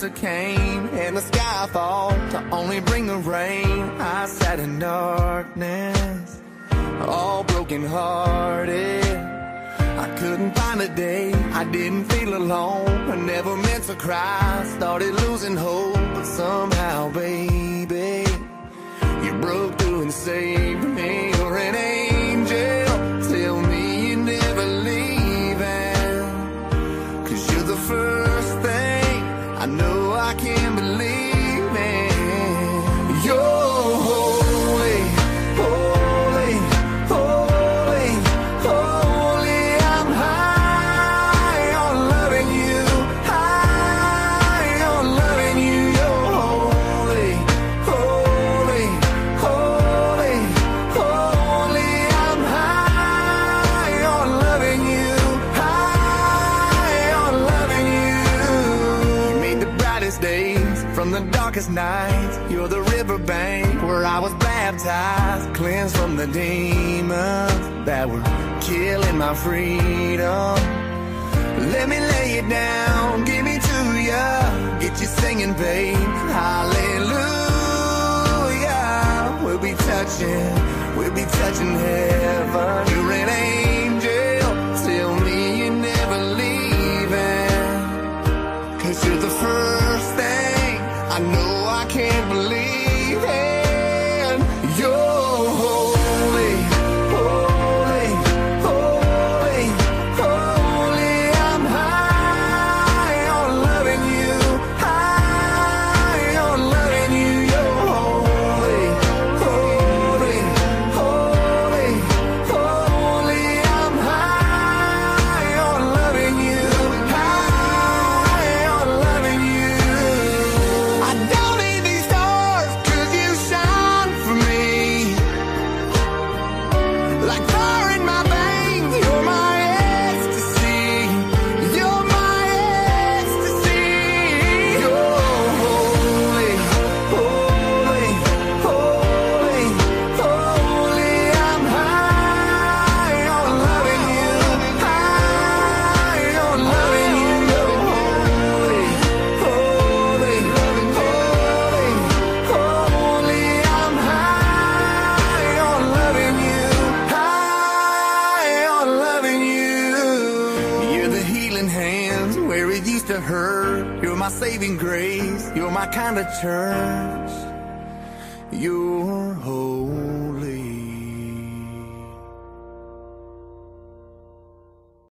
winter came and the sky fall to only bring the rain. I sat in darkness, all broken hearted. I couldn't find a day, I didn't feel alone. I never meant to cry, started losing hope, but somehow, baby, you broke through and saved from the darkest nights. You're the riverbank where I was baptized, cleansed from the demons that were killing my freedom. Let me lay it down, give me to ya, get you singing, babe. Hallelujah. We'll be touching, we'll be touching heaven. I can't believe in. To hurt. You're my saving grace. You're my kind of church. You're holy.